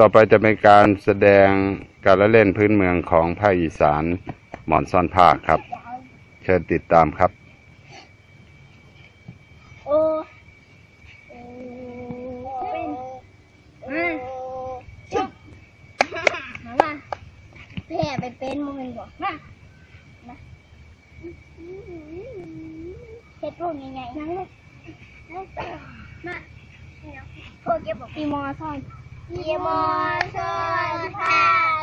ต่อไปจะเป็นการแสดงการละเล่นพื้นเมืองของภาคอีสานหมอนซ่อนภาครับ เชิญติดตามครับโอ้เป็นมาชุบมามาแผ่ไปเป็นมึงเป็นบอกมามาเฮ็ดรูปยังไงนั่งเลยมาโทรเก็บบอกปีมอซ่อน 一摸顺畅